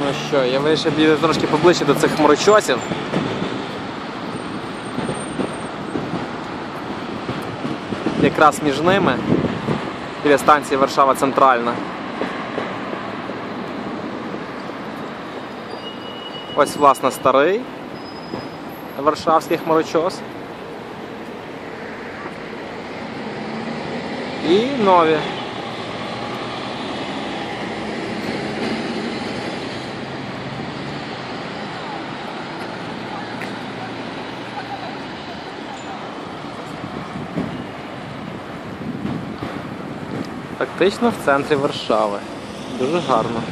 Ну що, я вирішив бігти трошки поближче до цих хмарочосів. Якраз між ними біля станції Варшава Центральна. Ось, власне, старий Варшавський хмарочос. І нові. Фактично в центрі Варшави. Дуже гарно.